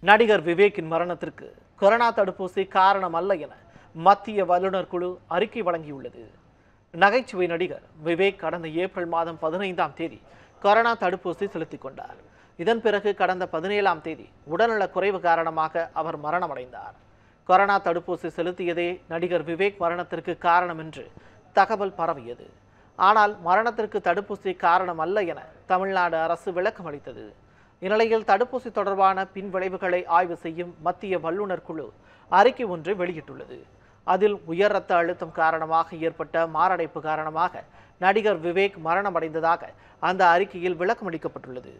நடிகர் விவேக்கின் மரணத்திற்கு கொரோனா தடுப்பூசி காரணம் அல்ல என மத்திய வல்லுநர் குழு அறிக்கை வழங்கியுள்ளது. நகைச்சுவை நடிகர் விவேக் கடந்த ஏப்ரல் மாதம் பதினைந்தாம் தேதி கொரோனா தடுப்பூசி செலுத்திக் கொண்டார். இதன் பிறகு கடந்த பதினேழாம் தேதி உடல்நலக் குறைவு காரணமாக அவர் மரணமடைந்தார். கொரோனா தடுப்பூசி செலுத்தியதே நடிகர் விவேக் மரணத்திற்கு காரணம் என்று தகவல் பரவியது. ஆனால் மரணத்திற்கு தடுப்பூசி காரணம் அல்ல என தமிழ்நாடு அரசு விளக்கம் அளித்தது இந்நிலையில் தடுப்பூசி தொடர்பான பின் விளைவுகளை ஆய்வு செய்யும் மத்திய வல்லுநர் குழு அறிக்கை ஒன்றை வெளியிட்டுள்ளது. அதில் உயர் ரத்த அழுத்தம் காரணமாக ஏற்பட்ட மாரடைப்பு காரணமாக நடிகர் விவேக் மரணமடைந்ததாக அந்த அறிக்கையில் விளக்கமளிக்கப்பட்டுள்ளது.